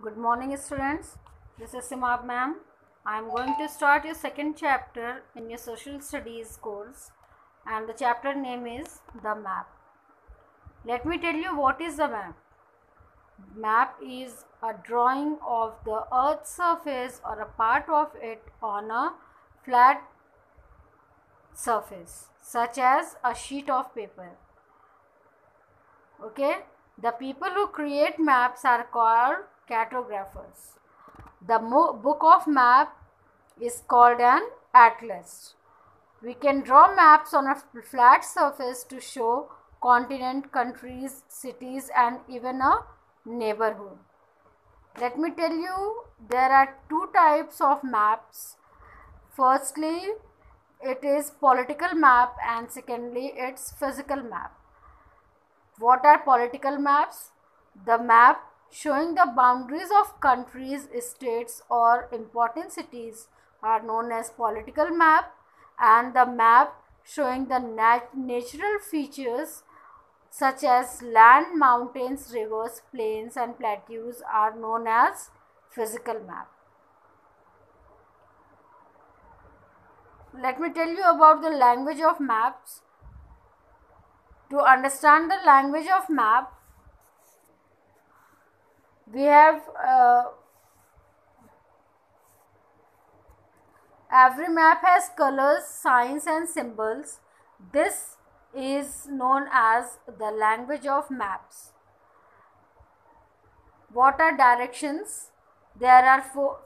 Good morning, students. This is Simab ma'am. I am going to start your second chapter in your social studies course, and the chapter name is The Map. Let me tell you what is the map. Map is a drawing of the earth's surface or a part of it on a flat surface, such as a sheet of paper. Okay, the people who create maps are called cartographers. The book of map is called an atlas. We can draw maps on a flat surface to show continent, countries, cities, and even a neighborhood. Let me tell you, there are two types of maps. Firstly, it is political map, and secondly, it's physical map. What are political maps? The map showing the boundaries of countries, states, or important cities are known as political map, and the map showing the nat- natural features such as land, mountains, rivers, plains, and plateaus are known as physical map. Let me tell you about the language of maps. To understand the language of map, we have uh, every map has colors, signs, and symbols. This is known as the language of maps. What are directions? There are four.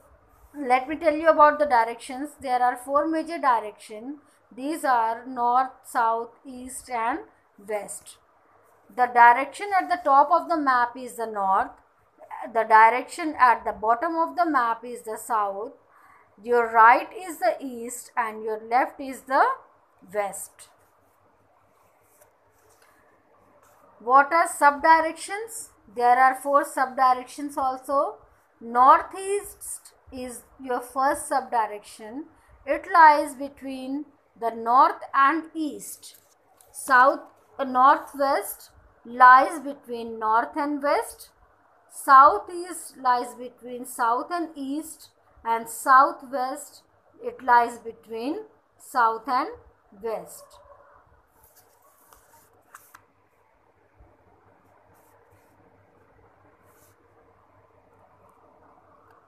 Let me tell you about the directions. There are four major directions. These are north, south, east, and west. The direction at the top of the map is the north. The direction at the bottom of the map is the south. Your right is the east, and your left is the west. What are subdirections? There are four subdirections also. Northeast is your first subdirection. It lies between the north and east. South uh, northwest lies between north and west. Southeast lies between south and east and southwest it lies between south and west.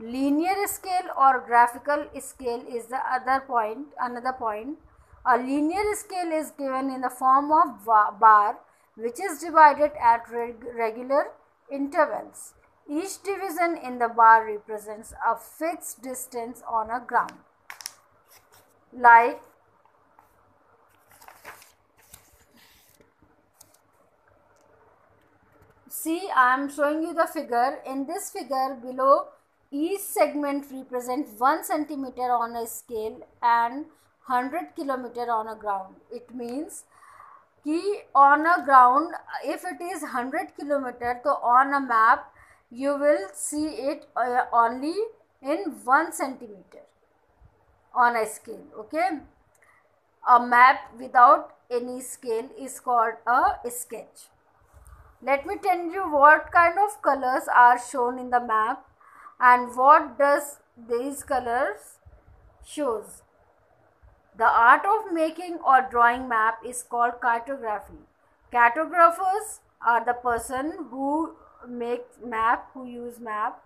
linear scale or graphical scale is the other point another point a linear scale is given in the form of bar which is divided at regular intervals. Each division in the bar represents a fixed distance on a ground. Like see i am showing you the figure. In this figure below each segment represents 1 centimeter on a scale and 100 kilometer on a ground. It means कि on a ground if it is 100 kilometer so on a map you will see it uh, only in 1 centimeter on a scale okay? A map without any scale is called a sketch. Let me tell you what kind of colors are shown in the map and what does these colors shows the art of making or drawing map is called cartography. Cartographers are the person who make map who use map.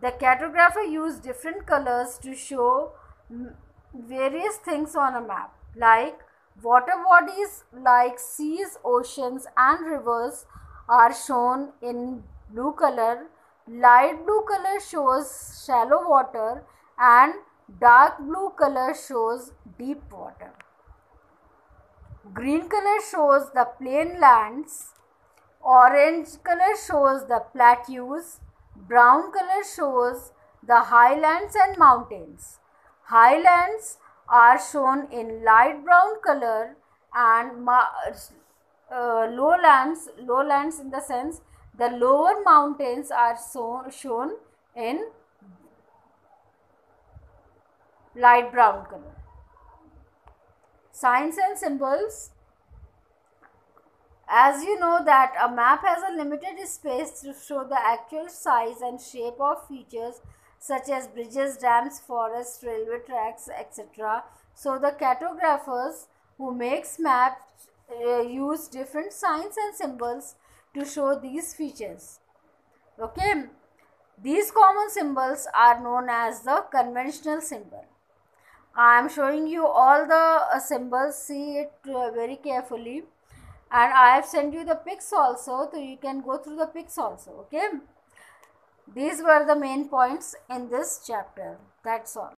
The cartographer use different colors to show various things on a map like water bodies like seas oceans and rivers are shown in blue color. Light blue color shows shallow water and dark blue color shows deep water. Green color shows the plain lands. Orange color shows the plateaus. Brown color shows the highlands and mountains. Highlands are shown in light brown color and uh, lowlands lowlands in the sense the lower mountains are so, shown in light brown color. Signs and symbols as you know that a map has a limited space to show the actual size and shape of features such as bridges, dams, forests, railway tracks, etc. So the cartographers who makes maps uh, use different signs and symbols to show these features. Okay. These common symbols are known as the conventional symbol. I am showing you all the uh, symbols. See it uh, very carefully. And I have sent you the pics also so you can go through the pics also okay? These were the main points in this chapter. That's all